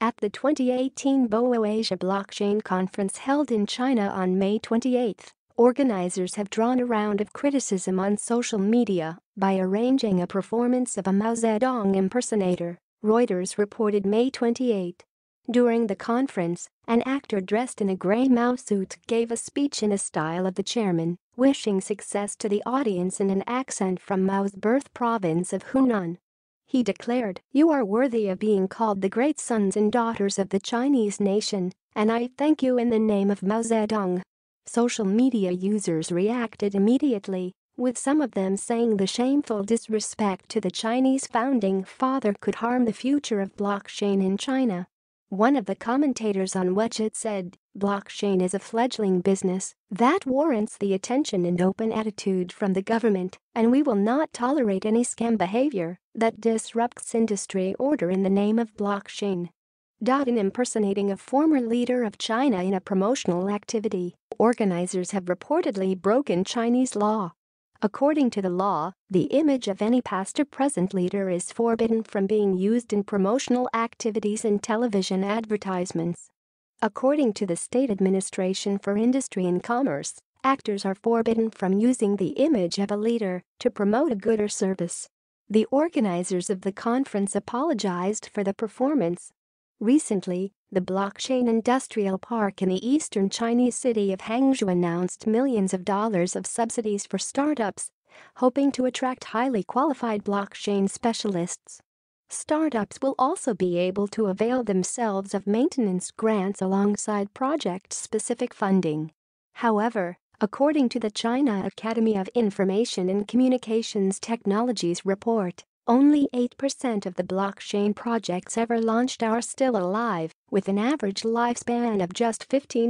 At the 2018 Boao Asia Blockchain Conference held in China on May 28, organizers have drawn a round of criticism on social media by arranging a performance of a Mao Zedong impersonator, Reuters reported May 28. During the conference, an actor dressed in a gray Mao suit gave a speech in a style of the chairman, wishing success to the audience in an accent from Mao's birth province of Hunan. He declared, You are worthy of being called the great sons and daughters of the Chinese nation, and I thank you in the name of Mao Zedong. Social media users reacted immediately, with some of them saying the shameful disrespect to the Chinese founding father could harm the future of blockchain in China. One of the commentators on WeChat said, blockchain is a fledgling business that warrants the attention and open attitude from the government, and we will not tolerate any scam behavior that disrupts industry order in the name of blockchain. In impersonating a former leader of China in a promotional activity, organizers have reportedly broken Chinese law. According to the law, the image of any past or present leader is forbidden from being used in promotional activities and television advertisements. According to the State Administration for Industry and Commerce, actors are forbidden from using the image of a leader to promote a good or service. The organizers of the conference apologized for the performance Recently, the blockchain industrial park in the eastern Chinese city of Hangzhou announced millions of dollars of subsidies for startups, hoping to attract highly qualified blockchain specialists. Startups will also be able to avail themselves of maintenance grants alongside project-specific funding. However, according to the China Academy of Information and Communications Technologies report, only 8% of the blockchain projects ever launched are still alive, with an average lifespan of just 15